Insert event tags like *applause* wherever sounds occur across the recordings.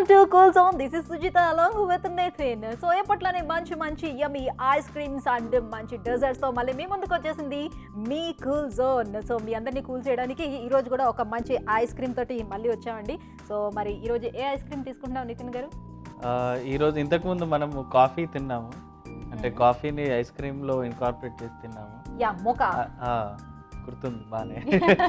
Welcome to cool zone this is Sujitha along with Nithin so ఎప్పట్లోనే మంచి మంచి yummy ice creams and మంచి డెజర్ట్స్తో మళ్ళీ మీ ముందుకు వచ్చేసింది మీ కూల్ జోన్ సో మీ అందరినీ కూల్ చేయడానికి ఈ రోజు కూడా ఒక మంచి ఐస్ క్రీమ్ తోటి మళ్ళీ వచ్చామండి. సో మరి ఈ రోజు ఏ ఐస్ క్రీమ్ తీసుకుంటాం నితిన్ గారు? ఈరోజు ఇంతకుముందు మనం కాఫీ తిన్నాము. అంటే కాఫీని ఐస్ క్రీమ్లో ఇన్కార్పొరేట్ చేసి తిన్నాము. Yeah mocha? గుర్తుంది బాగానే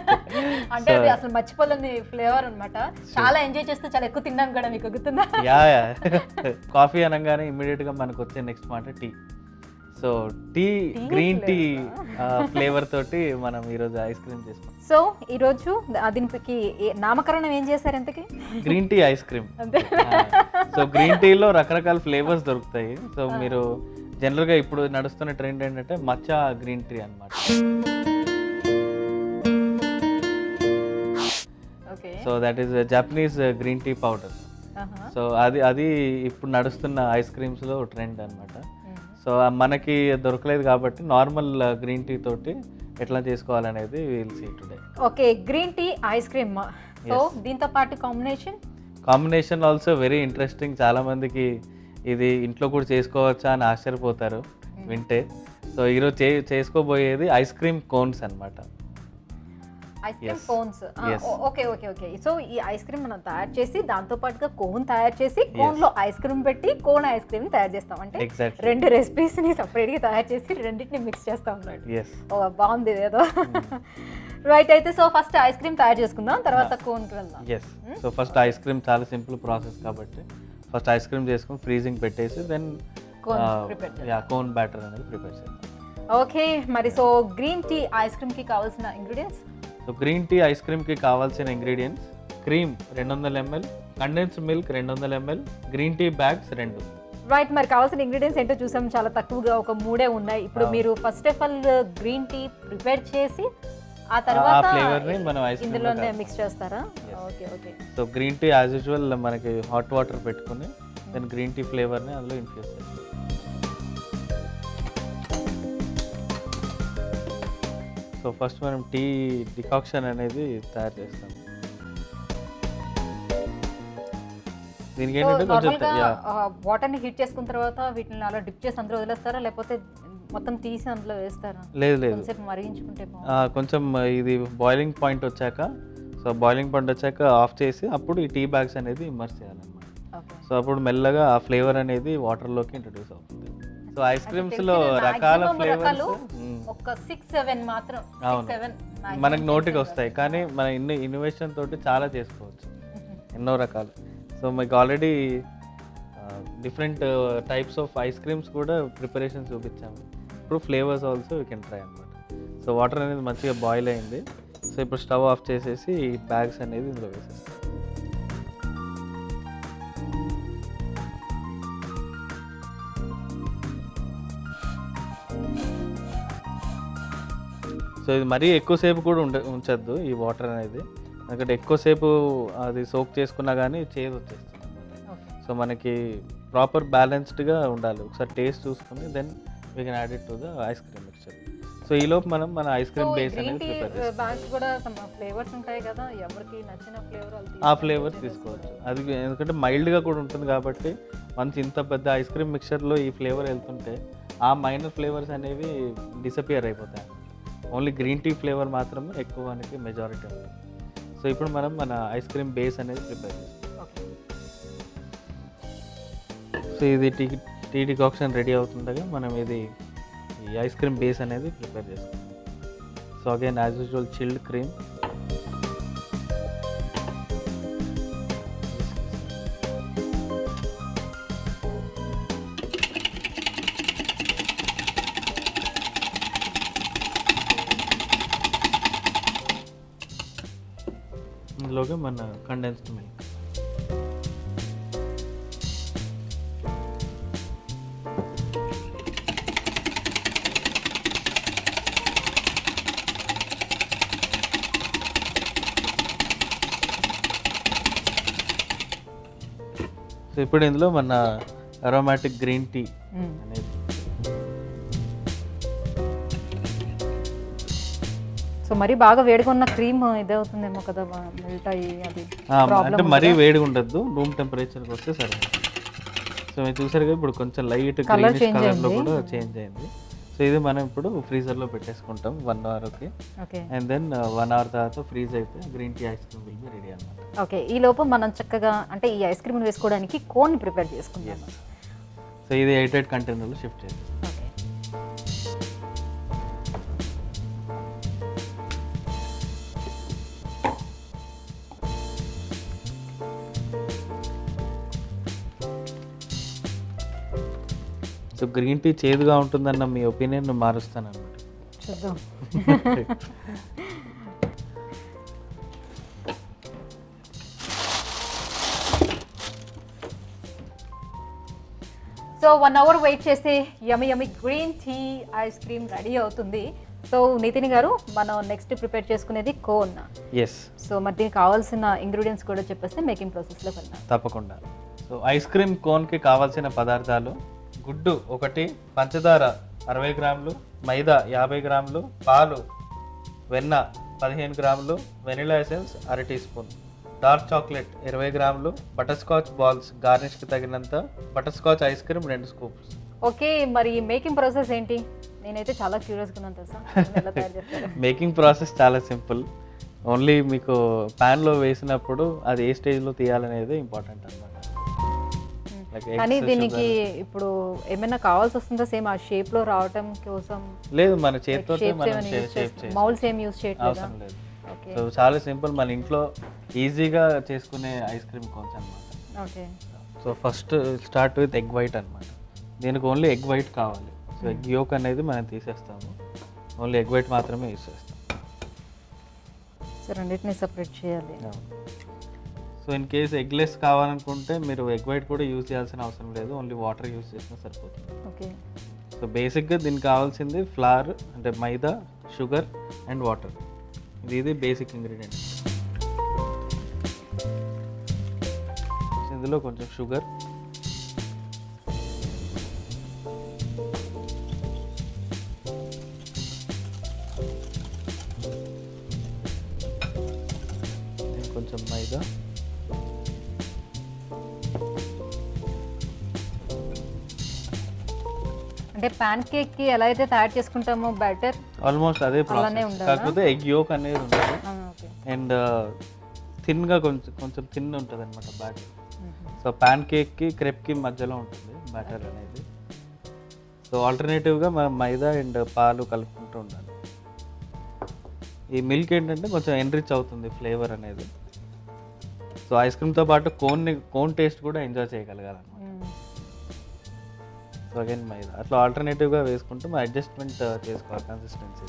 *laughs* అంటే అది అసలు మర్చిపోలేని ఫ్లేవర్ అన్నమాట. చాలా ఎంజాయ్ చేస్తూ చాలా ఎక్కువ తిన్నాం కూడా మీకు గుర్తుందా? Yeah yeah. *laughs* కాఫీ అనగానే ఇమ్మీడియట్గా మనకు వచ్చే నెక్స్ట్ మాట tea. So tea green tea. Flavour? తోటి మనం ఈరోజు ఐస్ క్రీమ్ చేసుకుంటాం సో ఈ రోజు దీనికి నామకరణం ఏం చేశారు ఎంతకి green tea ice cream. So green టీలో రకరకాల ఫ్లేవర్స్ దొరుకుతాయి. సో మీరు జనరల్గా ఇప్పుడు నడుస్తున్న ట్రెండ్ ఏంటంటే మచ్చా గ్రీన్ టీ అన్నమాట. So that is Japanese green tea powder so అది అది ఇప్పుడు నడుస్తున్న ఐస్ క్రీమ్స్లో ట్రెండ్ అన్నమాట. సో మనకి దొరకలేదు కాబట్టి నార్మల్ గ్రీన్ టీ తోటి ఎట్లా చేసుకోవాలనేది will see today okay green tea ice cream so. దీంతో పాటు combination combination also very interesting చాలా మందికి ఇది ఇంట్లో కూడా చేసుకోవచ్చా అని ఆశ్చర్యపోతారు. వింటే. సో ఈరోజు చే చేసుకోబోయేది ఐస్ క్రీమ్ కోన్స్ అన్నమాట. Ice cream. Cones. Okay okay okay. So ఈ ఐస్ క్రీమ్ మనం తయారు చేసి దాంతో పాటుగా కోన్ తయారు చేసి కోన్లో ఐస్ క్రీమ్ పెట్టి కోన్ ఐస్ క్రీమ్ తయారు చేస్తాం. అంటే రెండు రెసిపీస్ని సపరేట్గా తయారు చేసి రెండింటిని మిక్స్ చేస్తా ఓ బాగుంది ఏదో రైట్ అయితే సో ఫస్ట్ ఐస్ క్రీమ్ తయారు చేసుకుందాం తర్వాత కోన్కి వెళ్దాం. Yes so first ice cream చాలా సింపుల్ ప్రాసెస్ కాబట్టి ఫస్ట్ ఐస్ క్రీమ్ చేసుకుని ఫ్రీజింగ్ పెట్టేసి దెన్ కోన్ బ్యాటర్ అనేది ప్రిపేర్ చేద్దాం. ఓకే మరి సో గ్రీన్ టీ ఐస్ క్రీమ్కి కావాల్సిన ingredients? So green tea ice క్రీమ్కి కావాల్సిన ఇంగ్రీడియంట్స్ క్రీమ్ రెండు వందల ఎంఎల్ కండెన్స్డ్ మిల్క్ రెండు వందల ఎంఎల్ గ్రీన్ టీ బ్యాగ్స్ రెండు. రైట్ మరి కావాల్సిన ఇంగ్రీడియంట్స్ ఏంటో చూసాం. చాలా తక్కువగా ఒక మూడే ఉన్నాయి. ఇప్పుడు. మీరు first of all green tea prepare చేసి ఆ తర్వాత ఫ్లేవర్ని మనం ఐస్ ఇందులోనే మిక్స్ చేస్తారా. Okay okay so green tea as usual మనకి హాట్ వాటర్ పెట్టుకుని దెన్ గ్రీన్ టీ ఫ్లేవర్ని అందులో ఇన్ఫ్యూజ్ చేస్తాం. సో ఫస్ట్ మనం టీ డికాక్షన్ అనేది తయారు చేస్తాం. దీనికి ఏంటంటే కొంచెం వాటర్ని హీట్ చేసుకున్న తర్వాత వీటిని అలా డిప్ చేసి అందులో వదిలేస్తారా? లేకపోతే మొత్తం తీసి అందులో వేస్తారా? లేదు లేదు. మరిగించుకుంటే కొంచెం ఇది బాయిలింగ్ పాయింట్ వచ్చాక సో బాయిలింగ్ పాయింట్ వచ్చాక ఆఫ్ చేసి అప్పుడు ఈ టీ బ్యాగ్స్ అనేది ఇమ్మర్స్ చేయాలన్నమాట. ఓకే. సో అప్పుడు మెల్లగా ఆ ఫ్లేవర్ అనేది వాటర్లోకి ఇంట్రడ్యూస్ అవుతుంది. సో ఐస్ క్రీమ్స్లో రకాల ఫ్లేవర్స్ ఒక సిక్స్ సెవెన్ మాత్రం. సెవెన్ మనకి నోటికి వస్తాయి. కానీ మన ఇన్ని ఇన్నోవేషన్ తోటి చాలా చేసుకోవచ్చు. *laughs* ఎన్నో రకాలు. సో మీకు already different types of ice creams కూడా ప్రిపరేషన్ చూపించాము. ఇప్పుడు flavours also you can try అనమాట సో వాటర్ అనేది మంచిగా బాయిల్ అయింది. సో ఇప్పుడు స్టవ్ ఆఫ్ చేసేసి బ్యాగ్స్ అనేది ఇందులో వేసేస్తాం. సో ఇది మరీ ఎక్కువసేపు కూడా ఉండ ఉంచద్దు ఈ వాటర్ అనేది. ఎందుకంటే ఎక్కువసేపు అది సోక్ చేసుకున్నా కానీ చేదు వచ్చేస్తుంది సో మనకి ప్రాపర్ బ్యాలెన్స్డ్గా ఉండాలి. ఒకసారి టేస్ట్ చూసుకుని then we can add it to the ice cream mixture. So ఈ లోపు మనం మన ఐస్ క్రీమ్ బేస్ అనేది ప్రిపేర్ చేస్తాం. బ్యాగ్స్ కూడా ఫ్లేవర్స్ ఉంటాయి కదా ఎవరికి నచ్చిన ఫ్లేవర్ ఆ ఫ్లేవర్స్ తీసుకోవచ్చు. అది ఎందుకంటే మైల్డ్గా కూడా ఉంటుంది కాబట్టి మంచి ఇంత పెద్ద ఐస్ క్రీమ్ మిక్చర్లో ఈ ఫ్లేవర్ వెళ్తుంటే ఆ మైనర్ ఫ్లేవర్స్ అనేవి డిసపియర్ అయిపోతాయి. ఓన్లీ గ్రీన్ టీ ఫ్లేవర్ మాత్రమే ఎక్కువ మనకి మెజారిటీ ఉంటుంది సో ఇప్పుడు మనం మన ఐస్ క్రీమ్ బేస్ అనేది ప్రిపేర్ చేస్తాం. సో ఇది టీ టీ డికాక్షన్ రెడీ అవుతుండగా మనం ఇది ఈ ఐస్ క్రీమ్ బేస్ అనేది ప్రిపేర్ చేస్తాం so again as usual chilled cream. మన కండెన్స్డ్ మిల్క్ సో ఇప్పుడు ఇందులో మన అరోమాటిక్ గ్రీన్ టీ సో మరి బాగా వేడిగా ఉన్న క్రీమ్ ఇదే అవుతుందేమో కదా మెల్ట్ అయ్యి అది అంటే మరీ వేడిగా ఉండద్దు రూమ్ టెంపరేచర్కి వస్తే సరే సో మీరు చూసారు కదా ఇప్పుడు కొంచెం లైట్ కలర్లో అయింది. కూడా చేంజ్ అయింది. సో ఇది మనం ఇప్పుడు ఫ్రీజర్లో పెట్టేసుకుంటాం one అవర్కి okay. And then one hour తర్వాత ఫ్రీజ్ అయితే green tea ice cream will ready అనమాట ఓకే ఈ లోపు మనం చక్కగా అంటే ఈ ఐస్ క్రీమ్ వేసుకోవడానికి కోన్ ప్రిపేర్ చేసుకుందాం. సో ఇది ఎయిట్ ఎయిట్ కంటైనర్లో షిఫ్ట్ చేయాలి సో గ్రీన్ టీ చేదుగా ఉంటుందన్న మీ ఒపీనియన్ మారుస్తాను అనమాట చూద్దాం. సో వన్ అవర్ వెయిట్ చేస్తే yummy yummy green tea ice cream ready అవుతుంది. సో నితిన్ గారు మనం నెక్స్ట్ ప్రిపేర్ చేసుకునేది కోన్. ఎస్ సో మరి దీనికి కావాల్సిన ఇంగ్రీడియంట్స్ కూడా చెప్పేస్తే మేకింగ్ ప్రాసెస్లో వెళ్దాం. తప్పకుండా. సో ఐస్ క్రీమ్ కోన్కి కావాల్సిన పదార్థాలు గుడ్డు ఒకటి పంచదార అరవై గ్రాములు మైదా యాభై గ్రాములు పాలు వెన్న పదిహేను గ్రాములు వెనిలా ఎసెన్స్ అర టీ స్పూన్. డార్క్ చాక్లెట్ ఇరవై గ్రాములు బటర్ స్కాచ్ బాల్స్ గార్నిష్కి తగినంత బటర్ స్కాచ్ ఐస్ క్రీమ్ రెండు స్కూప్స్. ఓకే మరి మేకింగ్ ప్రాసెస్ ఏంటి? నేనైతే చాలా క్యూరియస్గా ఉన్నాను తెలుసా? *laughs* మేకింగ్ ప్రాసెస్ చాలా సింపుల్. ఓన్లీ మీకు ప్యాన్లో వేసినప్పుడు అది ఏ స్టేజ్లో తీయాలనేది ఇంపార్టెంట్ eggs, కానీ దీనికి. ఇప్పుడు ఏమైనా కావాల్సి వస్తుందా సేమ్ ఆ షేప్లో రావటం కోసం? లేదు మన చేతితో మౌల్స్ ఏం యూస్ చేయట్లేదా? సో చాలా సింపుల్. మన ఇంట్లో ఈజీగా చేసుకునే ఐస్ క్రీమ్ కోన్స్ అనమాట okay so first start with egg white అనమాట దీనికి ఓన్లీ ఎగ్ వైట్ కావాలి. సో ఎగ్ యోక్ అనేది మనం తీసేస్తాము. ఓన్లీ ఎగ్ వైట్ మాత్రమే యూస్ చేస్తాం. సో రెండింటిని సెపరేట్ చేయాలి. సో ఇన్ కేస్ ఎగ్లెస్ కావాలనుకుంటే మీరు ఎగ్ వైట్ కూడా యూస్ చేయాల్సిన అవసరం లేదు. ఓన్లీ వాటర్ యూస్ చేసినా సరిపోతుంది. ఓకే సో బేసిక్గా దీనికి కావాల్సింది ఫ్లవర్ అంటే మైదా షుగర్ అండ్ వాటర్ ఇది ఇది బేసిక్ ఇంగ్రీడియంట్ ఇందులో కొంచెం షుగర్ అంటే ప్యాన్ కేక్కి ఎలా అయితే తయారు చేసుకుంటామో బ్యాటర్ ఆల్మోస్ట్ అదే ప్రాసెస్? కాకపోతే ఎగ్ యోక్ అనేది ఉంటుంది అండ్ థిన్గా కొంచెం కొంచెం థిన్ ఉంటుంది అనమాట బ్యాటర్ సో ప్యాన్ కేక్కి క్రెప్కి మధ్యలో ఉంటుంది బ్యాటర్ అనేది. సో ఆల్టర్నేటివ్గా మనం మైదా అండ్ పాలు కలుపుకుంటూ ఉండాలి. ఈ మిల్క్ ఏంటంటే కొంచెం ఎన్రిచ్ అవుతుంది ఫ్లేవర్ అనేది. సో ఐస్ క్రీమ్తో పాటు కోన్ని కోన్ టేస్ట్ కూడా ఎంజాయ్ చేయగలగాలన్నమాట. సో అగైన్ మైదా అట్లా ఆల్టర్నేటివ్గా వేసుకుంటూ మనం అడ్జస్ట్మెంట్ చేసుకోవాలి కన్సిస్టెన్సీ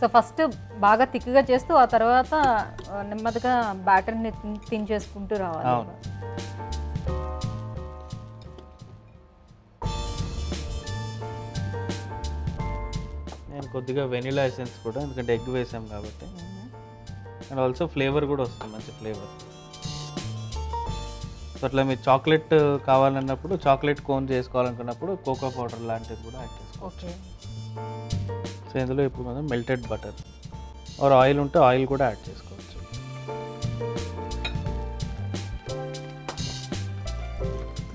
సో ఫస్ట్ బాగా థిక్గా చేస్తూ ఆ తర్వాత ఆ, నెమ్మదిగా బ్యాటర్ని థిన్ చేసుకుంటూ రావాలి. అవును. నేను కొద్దిగా వెనిలా ఎసెన్స్ కూడా ఎందుకంటే ఎగ్ వేసాం కాబట్టి. అండ్ ఆల్సో ఫ్లేవర్ కూడా వస్తుంది మంచి ఫ్లేవర్. సో అట్లా మీరు చాక్లెట్ కావాలన్నప్పుడు చాక్లెట్ కోన్ చేసుకోవాలనుకున్నప్పుడు కోకో పౌడర్ లాంటిది కూడా యాడ్ చేసుకోవచ్చు. సో ఇందులో ఇప్పుడు మనం మెల్టెడ్ బటర్ ఆర్ ఆయిల్ ఉంటే ఆయిల్ కూడా యాడ్ చేసుకోవచ్చు.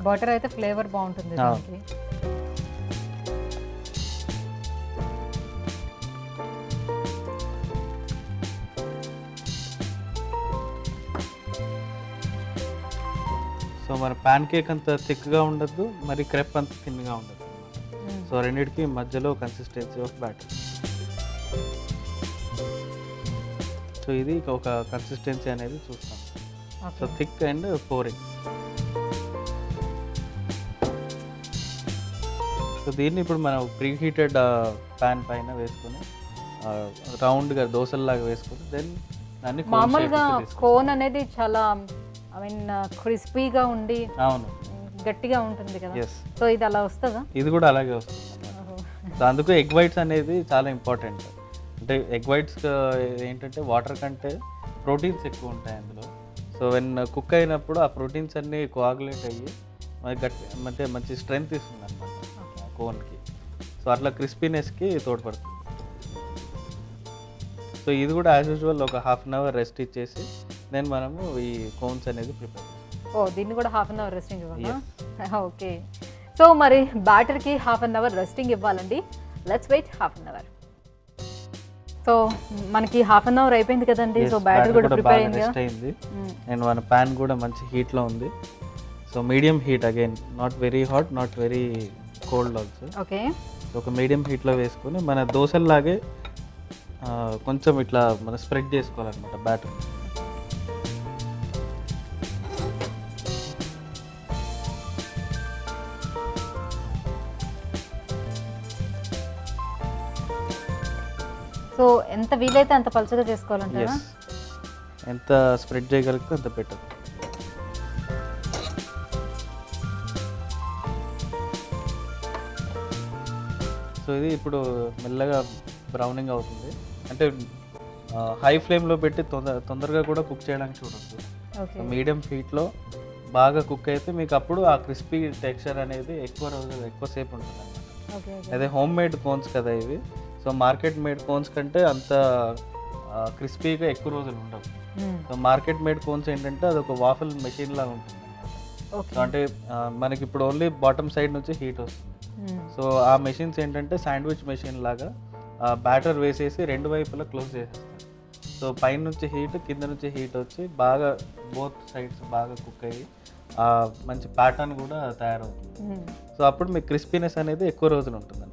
బటర్ అయితే ఫ్లేవర్ బాగుంటుంది సో మన ప్యాన్ కేక్ అంత థిక్గా ఉండద్దు మరి క్రెప్ అంత థిన్గా ఉండదు సో రెండింటికి మధ్యలో కన్సిస్టెన్సీ ఆఫ్ బ్యాటర్ సో ఇది ఒక కన్సిస్టెన్సీ అనేది చూస్తాం. So thick and pouring so దీన్ని ఇప్పుడు మనం ప్రీ హీటెడ్ ప్యాన్ పైన వేసుకొని రౌండ్గా దోశల్లాగా వేసుకొని దెన్ దాన్ని మామూలుగా. కోన్ అనేది చాలా ఐ మీన్ క్రిస్పీగా ఉండి అవును. గట్టిగా ఉంటుంది కదా. సో ఇది అలా వస్తుందా? ఇది కూడా అలాగే వస్తుంది. సో అందుకు ఎగ్ వైట్స్ అనేది చాలా ఇంపార్టెంట్. అంటే ఎగ్ వైట్స్ ఏంటంటే వాటర్ కంటే ప్రోటీన్స్ ఎక్కువ ఉంటాయి అందులో. సో వెన్ కుక్ అయినప్పుడు ఆ ప్రోటీన్స్ అన్నీ కోఆగులేట్ అయ్యి మనకి గట్టి అంటే మంచి స్ట్రెంగ్త్ ఇస్తుంది అనమాట కోన్కి. సో అట్లా క్రిస్పీనెస్కి తోడ్పడుతుంది. సో ఇది కూడా యాజ్ యూజువల్ ఒక హాఫ్ అన్ అవర్ రెస్ట్ ఇచ్చేసి దెన్ మనము ఈ కోన్స్ అనేది ప్రిపేర్ ఓ దీన్ని కూడా హాఫ్ అన్ అవర్ రెస్టింగ్ ఇవ్వాలా ఓకే సో మరి బ్యాటర్కి హాఫ్ అన్ అవర్ రెస్టింగ్ ఇవ్వాలండి. Let's wait half an hour so మనకి హాఫ్ అన్ అవర్ అయిపోయింది కదండి. సో బ్యాటర్ కూడా ప్రిపేర్ అయింది. అండ్ మన ప్యాన్ కూడా మంచి హీట్లో ఉంది. So medium heat again not very hot not very cold also okay ఒక మీడియం హీట్లో వేసుకొని మన దోశల్లాగే కొంచెం ఇట్లా మనం స్ప్రెడ్ చేసుకోవాలన్నమాట బ్యాటర్ ఎంత వీలైతే అంత పలుచగా చేసుకోవాలంటారా? ఎంత స్ప్రెడ్ చేయగలిగితే అంత బెటర్ సో ఇది ఇప్పుడు మెల్లగా బ్రౌనింగ్ అవుతుంది. అంటే హై ఫ్లేమ్లో పెట్టి తొందర తొందరగా కూడా కుక్ చేయడానికి ఓకే. మీడియం హీట్లో బాగా కుక్ అయితే మీకు అప్పుడు ఆ క్రిస్పీ టెక్స్చర్ అనేది ఎక్కువ రోజులు ఎక్కువసేపు ఉంటుంది అదే హోమ్ మేడ్ కోన్స్ కదా ఇవి. సో మార్కెట్ మేడ్ కోన్స్ కంటే అంత క్రిస్పీగా ఎక్కువ రోజులు ఉండవు. సో మార్కెట్ మేడ్ కోన్స్ ఏంటంటే అది ఒక వాఫల్ మెషిన్ లాగా ఉంటుంది. సో అంటే మనకి ఇప్పుడు ఓన్లీ బాటమ్ సైడ్ నుంచి హీట్ వస్తుంది. సో ఆ మెషిన్స్ ఏంటంటే శాండ్విచ్ మెషిన్ లాగా బ్యాటర్ వేసేసి రెండు వైపులా క్లోజ్ చేసేస్తారు. సో పైన నుంచి హీట్ కింద నుంచి హీట్ వచ్చి బాగా బోత్ సైడ్స్ బాగా కుక్ అయ్యి ఆ మంచి ప్యాటర్న్ కూడా తయారవుతుంది. సో అప్పుడు మీకు క్రిస్పీనెస్ అనేది ఎక్కువ రోజులు ఉంటుంది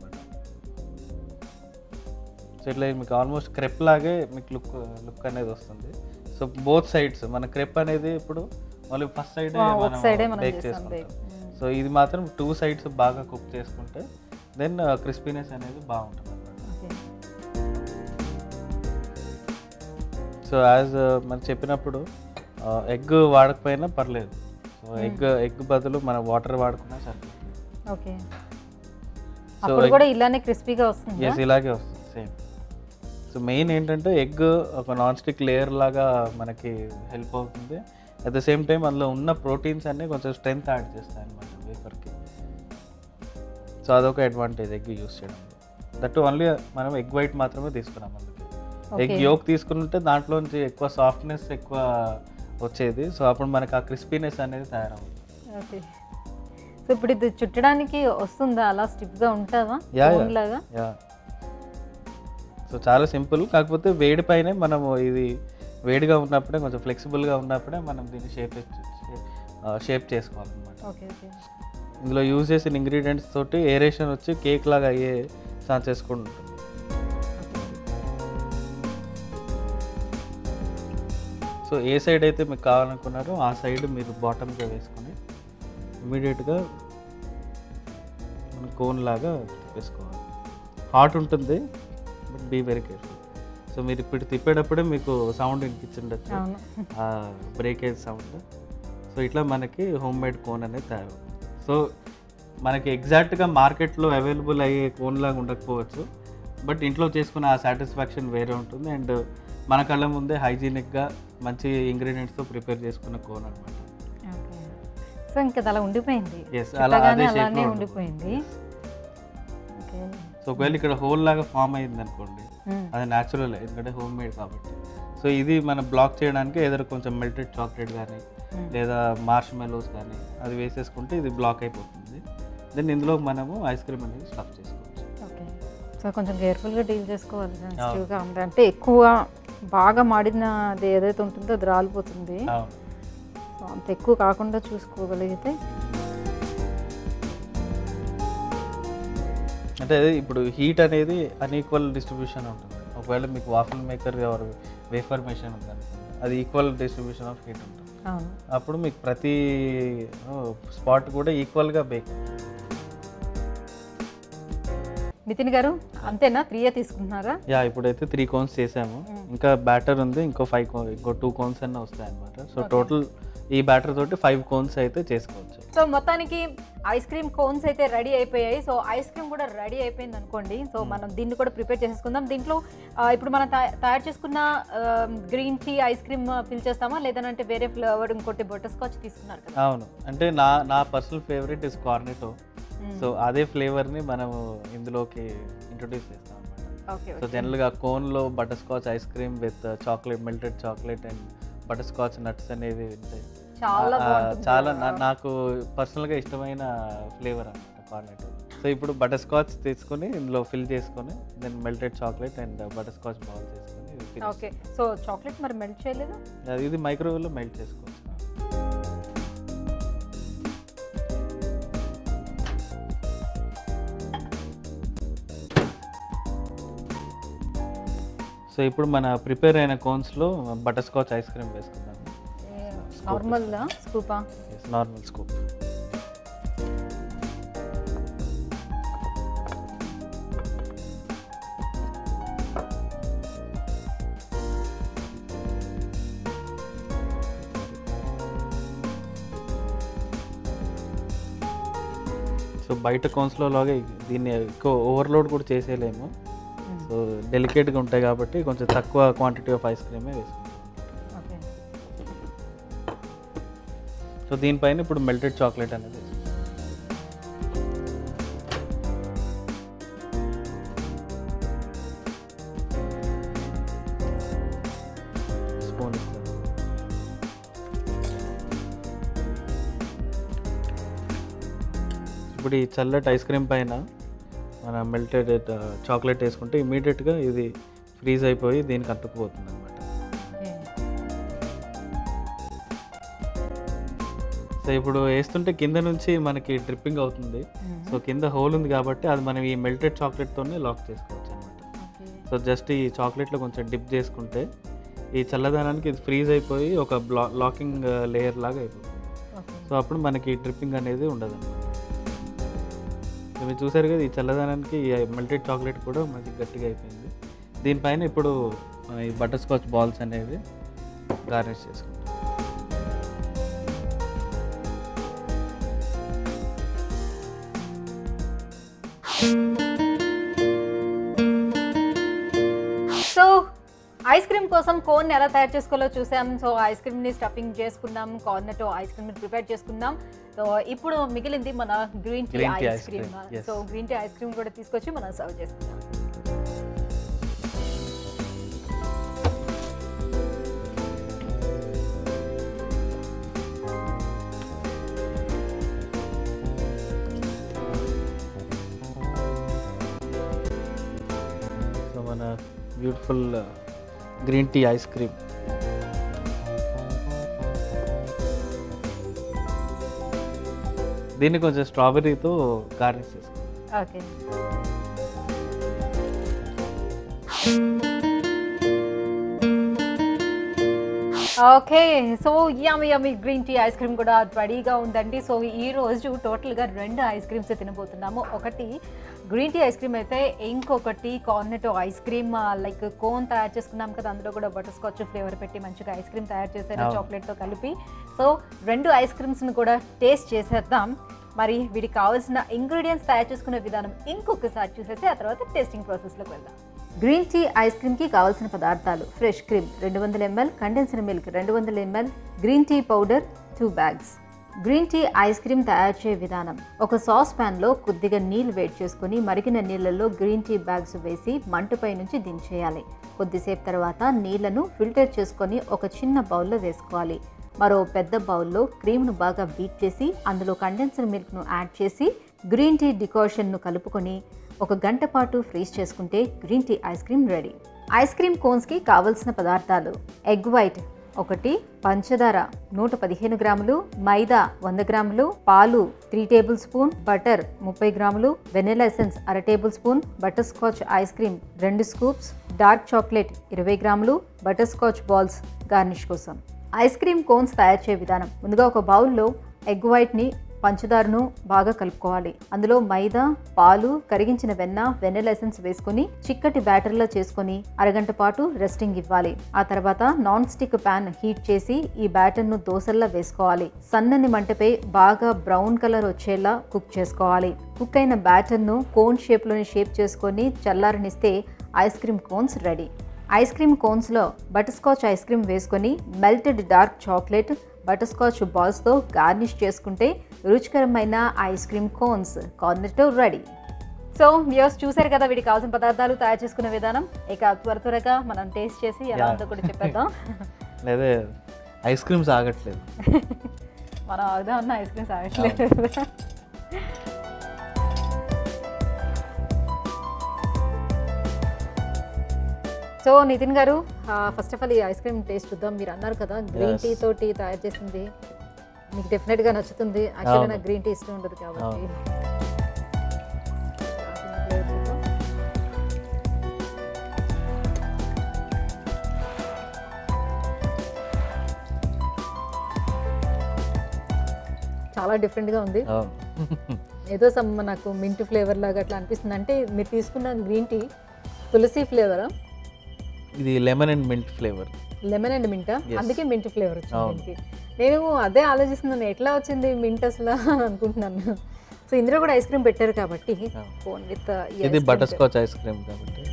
సో ఇట్లా మీకు ఆల్మోస్ట్ క్రెప్ లాగే మీకు లుక్ లుక్ అనేది వస్తుంది. సో బోత్ సైడ్స్ మన క్రెప్ అనేది ఇప్పుడు మళ్ళీ ఫస్ట్ సైడ్ సైడే మనం బేక్ చేసుకుంటాం. సో ఇది మాత్రం టూ సైడ్స్ బాగా కుక్ చేసుకుంటే దెన్ క్రిస్పీనెస్ అనేది బాగుంటుంది సో యాజ్ మనం చెప్పినప్పుడు ఎగ్ వాడకపోయినా పర్లేదు. సో ఎగ్ ఎగ్ బదులు మన వాటర్ వాడుకున్నా సరిపోతుంది. ఓకే సో అప్పుడు కూడా ఇలానే క్రిస్పీగా వస్తుంది? ఎస్ ఇలాగే వస్తుంది. సేమ్ సో మెయిన్ ఏంటంటే ఎగ్ ఒక నాన్ స్టిక్ లేయర్ లాగా మనకి హెల్ప్ అవుతుంది. అట్ ద సేమ్ టైం అందులో ఉన్న ప్రోటీన్స్ అన్నీ కొంచెం స్ట్రెంగ్త్ యాడ్ చేస్తాయి అనమాట వేఫర్కి సో అదొక అడ్వాంటేజ్ ఎగ్ యూస్ చేయడం దట్ ఓన్లీ మనం ఎగ్ వైట్ మాత్రమే తీసుకున్నాం అందుకే. ఎగ్. యోక్ తీసుకుంటే దాంట్లోంచి ఎక్కువ సాఫ్ట్నెస్ ఎక్కువ వచ్చేది. సో అప్పుడు మనకి ఆ క్రిస్పీనెస్ అనేది తయారవుతుంది. ఓకే సో ఇప్పుడు ఇది చుట్టడానికి వస్తుందా? అలా స్టిప్గా ఉంటుందా లాగా? యా సో చాలా సింపుల్. కాకపోతే వేడి పైనే మనము ఇది వేడిగా ఉన్నప్పుడే కొంచెం ఫ్లెక్సిబుల్గా ఉన్నప్పుడే మనం దీన్ని షేప్ షేప్ చేసుకోవాలన్నమాట. ఇందులో యూజ్ చేసిన ఇంగ్రీడియంట్స్ తోటి ఏరేషన్ వచ్చి కేక్ లాగా అయ్యే ఛాన్సెస్ కూడా ఉంటుంది. సో ఏ సైడ్ అయితే మీకు కావాలనుకున్నారో ఆ సైడ్ మీరు బాటమ్గా వేసుకొని ఇమీడియట్గా మన కోన్ లాగా వేసుకోవాలి. హాట్ ఉంటుంది but be very careful so మీరు ఇప్పుడు తిప్పేటప్పుడే మీకు సౌండ్ వినిపించుండొచ్చు. బ్రేకేజ్ సౌండ్ సో ఇట్లా మనకి హోమ్ మేడ్ కోన్ అనేది తయారవుతుంది సో మనకి ఎగ్జాక్ట్గా మార్కెట్లో అవైలబుల్ అయ్యే కోన్ లాగా ఉండకపోవచ్చు. బట్ ఇంట్లో చేసుకున్న ఆ సాటిస్ఫాక్షన్ వేరే ఉంటుంది. అండ్ మన కళ్ళ ముందే హైజీనిక్గా మంచి ఇంగ్రీడియంట్స్తో ప్రిపేర్ చేసుకున్న కోన్ అనమాట సో ఇంకా అలా ఉండిపోయింది అలానే ఉండిపోయింది. సో ఒకవేళ ఇక్కడ హోల్ లాగా ఫామ్ అయింది అనుకోండి. అది న్యాచురల్ ఎందుకంటే హోమ్ మేడ్ కాబట్టి. సో ఇది మనం బ్లాక్ చేయడానికి ఏదో కొంచెం మెల్టెడ్ చాక్లెట్ కానీ. లేదా మార్ష్ మెలోస్ కానీ అది వేసేసుకుంటే ఇది బ్లాక్ అయిపోతుంది. దెన్ ఇందులో మనము ఐస్ క్రీమ్ అనేది స్టఫ్ చేసుకోవచ్చు. ఓకే. సో కొంచెం కేర్ఫుల్గా డీల్ చేసుకోవాలి సెన్సిటివ్గా అంటే ఎక్కువ బాగా మాడినది ఏదైతే ఉంటుందో అది రాలిపోతుంది. సో అంత ఎక్కువ కాకుండా చూసుకోగలిగితే అంటే అది ఇప్పుడు హీట్ అనేది అన్ఈక్వల్ డిస్ట్రిబ్యూషన్ ఉంటుంది. ఒకవేళ మీకు వాఫిల్ మేకర్ వేఫర్ మెషిన్ ఉంది అనుకోండి అది ఈక్వల్ డిస్ట్రిబ్యూషన్ ఆఫ్ హీట్ ఉంటుంది. అప్పుడు మీకు ప్రతి స్పాట్ కూడా ఈక్వల్గా బేక్ నితిన్ గారు అంతేనా? త్రీయే తీసుకుంటున్నారా? యా ఇప్పుడైతే త్రీ కోన్స్ చేసాము. ఇంకా బ్యాటర్ ఉంది ఇంకో ఫైవ్ ఇంకో టూ కోన్స్ అన్న వస్తాయి అనమాట సో టోటల్ ఈ బ్యాటర్ తోటి ఫైవ్ కోన్స్ అయితే చేసుకోవచ్చు. సో మొత్తానికి ఐస్ క్రీమ్ కోన్స్ అయితే రెడీ అయిపోయాయి. సో ఐస్ క్రీమ్ కూడా రెడీ అయిపోయింది అనుకోండి. సో మనం దీన్ని కూడా ప్రిపేర్ చేసేసుకుందాం. దీంట్లో ఇప్పుడు మనం తయా- తయారు చేసుకున్న green tea ice cream fill చేస్తామా? లేదంటే వేరే ఫ్లేవర్ ఇంకోటి బటర్ స్కాచ్ తీసుకున్నారు కదా. అవును. అంటే నా నా personal favourite is Cornetto so అదే ఫ్లేవర్ని మనము ఇందులోకి ఇంట్రొడ్యూస్ చేస్తాం సో జనరల్గా కోన్లో butterscotch ice cream with chocolate melted chocolate and butterscotch nuts అనేది ఉంటాయి. చాలా చాలా నాకు పర్సనల్గా ఇష్టమైన ఫ్లేవర్ అనమాట కార్నెట్ సో ఇప్పుడు బటర్ స్కాచ్ తీసుకొని ఇందులో ఫిల్ చేసుకొని then melted chocolate and butterscotch ball చేసుకొని ఓకే. సో చాక్లెట్ మరి మెల్ట్ చేయలేదు? ఇది మైక్రోవేవ్లో మెల్ట్ చేసుకోవచ్చు. సో ఇప్పుడు మన ప్రిపేర్ అయిన కోన్స్లో బటర్ స్కాచ్ ఐస్ క్రీమ్ వేసుకుందాం. నార్మల్ స్కూపా నార్మల్ స్కూప్ సో బయట కోన్స్లో లాగా దీన్ని ఎక్కువ ఓవర్లోడ్ కూడా చేసేయలేము. సో డెలికేట్గా ఉంటాయి కాబట్టి కొంచెం తక్కువ క్వాంటిటీ ఆఫ్ ఐస్ క్రీమే వేసుకుంటాం సో దీనిపైన ఇప్పుడు మెల్టెడ్ చాక్లెట్ అనేది ఇప్పుడు ఈ చల్లటి ఐస్ క్రీమ్ పైన మన మెల్టెడ్ చాక్లెట్ వేసుకుంటే ఇమీడియట్గా ఇది ఫ్రీజ్ అయిపోయి దీనికి అతుక్కుపోతుంది సో ఇప్పుడు వేస్తుంటే కింద నుంచి మనకి డ్రిప్పింగ్ అవుతుంది. సో కింద హోల్ ఉంది కాబట్టి అది మనం ఈ మెల్టెడ్ చాక్లెట్తోనే లాక్ చేసుకోవచ్చు అనమాట సో జస్ట్ ఈ చాక్లెట్లో కొంచెం డిప్ చేసుకుంటే ఈ చల్లదనానికి ఇది ఫ్రీజ్ అయిపోయి ఒక బ్లా లాకింగ్ లేయర్ లాగా అయిపోతుంది. సో అప్పుడు మనకి డ్రిప్పింగ్ అనేది ఉండదు అనమాట మీరు చూసారు కదా ఈ చల్లదనానికి ఈ మెల్టెడ్ చాక్లెట్ కూడా మనకి గట్టిగా అయిపోయింది. దీనిపైన ఇప్పుడు ఈ బటర్ స్కాచ్ బాల్స్ అనేవి గార్నిష్ చేసుకుంటాం సో ఐస్ క్రీమ్ కోసం కోన్ ఎలా తయారు చేసుకోవాలో చూసాం. సో ఐస్ క్రీమ్ని స్టఫింగ్ చేసుకున్నాం కార్నతో ఐస్ క్రీమ్ని ప్రిపేర్ చేసుకున్నాం. సో ఇప్పుడు మిగిలింది మన green tea ice cream. So green tea ice cream కూడా తీసుకొచ్చి మనం సర్వ్ చేసుకుందాం. Beautiful green tea ice cream. దీన్ని కొంచెం స్ట్రాబెర్రీతో గార్నిష్ చేసుకుంటాం okay. Okay so yum yum green tea ice cream కూడా రెడీగా ఉందండి. సో ఈ రోజు టోటల్గా రెండు ఐస్ క్రీమ్స్ తినబోతున్నాము. ఒకటి గ్రీన్ టీ ఐస్ క్రీమ్ అయితే ఇంకొకటి Cornetto ice cream like cone తయారు చేసుకున్నాం కదా అందులో కూడా బటర్ స్కాచ్ ఫ్లేవర్ పెట్టి మంచిగా ఐస్ క్రీమ్ తయారు చేశారు. చాక్లెట్తో కలిపి. సో రెండు ఐస్ క్రీమ్స్ని కూడా టేస్ట్ చేసేద్దాం. మరి వీటికి కావాల్సిన ఇంగ్రీడియంట్స్ తయారు చేసుకునే విధానం ఇంకొకసారి చూసేసి ఆ తర్వాత టేస్టింగ్ ప్రాసెస్లోకి వెళ్దాం. గ్రీన్ టీ ఐస్ క్రీమ్కి కావాల్సిన పదార్థాలు ఫ్రెష్ క్రీమ్ రెండు వందల ఎంఎల్ కండెన్స్డ్ మిల్క్ రెండు వందల ml green tea powder two bags green tea ice cream తయారు చేయ విధానం. ఒక సాస్ ప్యాన్లో కొద్దిగా నీళ్ళు వేడి చేసుకుని మరిగిన నీళ్ళల్లో గ్రీన్ టీ బ్యాగ్స్ వేసి మంటపై నుంచి దించేయాలి. కొద్దిసేపు తర్వాత నీళ్ళను ఫిల్టర్ చేసుకొని ఒక చిన్న బౌల్లో వేసుకోవాలి. మరో పెద్ద బౌల్లో క్రీమ్ను బాగా బీట్ చేసి అందులో కండెన్సర్ మిల్క్ను యాడ్ చేసి గ్రీన్ టీ డికాషన్ను కలుపుకొని ఒక గంట పాటు ఫ్రీజ్ చేసుకుంటే green tea ice cream ready. Ice cream కోన్స్కి కావలసిన పదార్థాలు ఎగ్ వైట్ ఒకటి పంచదార నూట పదిహేను గ్రాములు మైదా వంద గ్రాములు పాలు త్రీ టేబుల్ స్పూన్ బటర్ ముప్పై గ్రాములు వెనిలా ఎసెన్స్ అర table spoon butter scotch ice cream రెండు స్కూప్స్ డార్క్ చాక్లెట్ ఇరవై గ్రాములు బటర్ స్కాచ్ బాల్స్ గార్నిష్ కోసం. ఐస్ క్రీమ్ కోన్స్ తయారు చేయ విధానం. ముందుగా ఒక బౌల్లో ఎగ్ వైట్ని పంచదారను బాగా కలుపుకోవాలి. అందులో మైదా పాలు కరిగించిన వెన్న వెన్నెల ఎసెన్స్ వేసుకొని చిక్కటి బ్యాటర్లో చేసుకొని అరగంట పాటు రెస్టింగ్ ఇవ్వాలి. ఆ తర్వాత నాన్ స్టిక్ ప్యాన్ హీట్ చేసి ఈ బ్యాటర్ను దోసల్లా వేసుకోవాలి. సన్నని మంటపై బాగా బ్రౌన్ కలర్ వచ్చేలా కుక్ చేసుకోవాలి. కుక్ అయిన బ్యాటర్ను కోన్ షేప్లోని షేప్ చేసుకొని చల్లారనిస్తే ice cream cones ready. Ice cream కోన్స్లో butter scotch ice cream వేసుకొని melted dark chocolate butter scotch బాల్స్తో garnish చేసుకుంటే రుచికరమైన ice cream cones Cornetto ready so views చూసారు కదా వీటికి కావాల్సిన పదార్థాలు తయారు చేసుకునే విధానం? ఇక త్వర త్వరగా మనం టేస్ట్ చేసి ఎలా. ఉందో కూడా చెప్పేద్దాం. *laughs* లేదా ఐస్ క్రీమ్స్ ఆగట్లేదు. *laughs* మనం అవుదా ఉన్న ఐస్ క్రీమ్స్ ఆగట్లేదు. So *laughs* Nitin garu first of all ఈ ఐస్ క్రీమ్ టేస్ట్ చూద్దాం. మీరు అన్నారు కదా గ్రీన్. టీ తోటి తయారు చేసింది. మీకు డెఫినెట్గా నచ్చుతుంది. యాక్చువల్గా అవును. నాకు గ్రీన్ టీ ఇష్టం ఉండదు కాబట్టి. చాలా డిఫరెంట్గా ఉంది. అవును. ఏదో సమ్ నాకు మింట్ ఫ్లేవర్ లాగా అట్లా అనిపిస్తుంది. అంటే మీరు తీసుకున్న గ్రీన్ టీ తులసి ఫ్లేవరా ఇది lemon and mint flavour lemon and మింటా. అందుకే మింట్ ఫ్లేవర్ వచ్చింది నేను అదే ఆలోచిస్తున్నాను ఎట్లా వచ్చింది మింట్ అసలు అని అనుకుంటున్నాను. సో ఇందులో కూడా ఐస్ క్రీమ్ పెట్టారు కాబట్టి. ఫోన్ విత్ ఇది బటర్ స్కాచ్ ఐస్ క్రీమ్ కాబట్టి.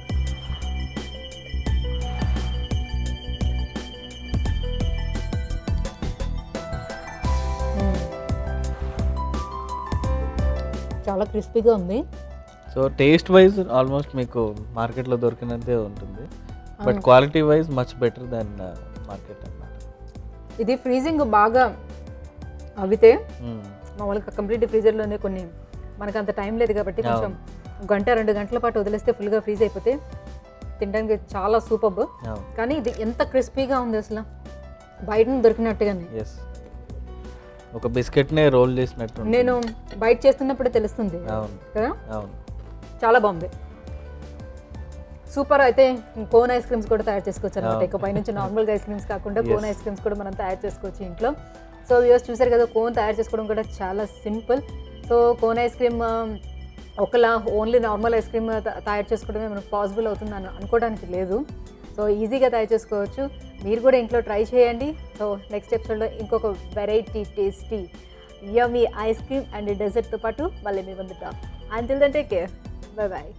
చాలా క్రిస్పీగా ఉంది. సో టేస్ట్ వైజ్ ఆల్మోస్ట్ మీకు మార్కెట్లో దొరికినంతే ఉంటుంది. But quality wise much better than market అన్నమాట ఇది ఫ్రీజింగ్ బాగా అవితే మామూలుగా కంప్లీట్ ఫ్రీజర్లోనే కొన్ని మనకు అంత టైం లేదు కాబట్టి కొంచెం గంట రెండు గంటల పాటు వదిలేస్తే ఫుల్గా ఫ్రీజ్ అయిపోతే తినడానికి చాలా సూపర్ అవును. కానీ ఇది ఎంత క్రిస్పీగా ఉంది అసలు. బయట దొరికినట్టుగానే. ఒక బిస్కెట్నే రోల్ చేసినట్టు. నేను బయట చేస్తున్నప్పుడు తెలుస్తుంది. కదా? చాలా బాగుంది. సూపర్ అయితే కోన్ ఐస్ క్రీమ్స్ కూడా తయారు చేసుకోవచ్చు అనమాట. ఇక పైనుంచి నార్మల్గా ఐస్ క్రీమ్స్ కాకుండా. కోన్ ఐస్ క్రీమ్స్ కూడా మనం తయారు చేసుకోవచ్చు ఇంట్లో. సో వ్యూస్ చూసారు కదా కోన్ తయారు చేసుకోవడం కూడా చాలా simple. So cone ice cream ఒకలా ఓన్లీ నార్మల్ ఐస్ క్రీమ్ తయారు చేసుకోవడమే మనకు పాసిబుల్ అవుతుంది అని అనుకోవడానికి లేదు. సో ఈజీగా తయారు చేసుకోవచ్చు. మీరు కూడా ఇంట్లో ట్రై చేయండి. సో నెక్స్ట్ ఎపిసోడ్లో ఇంకొక variety tasty yummy ice cream and డెజర్ట్తో పాటు మళ్ళీ మీ ముందుట. Until then take care bye bye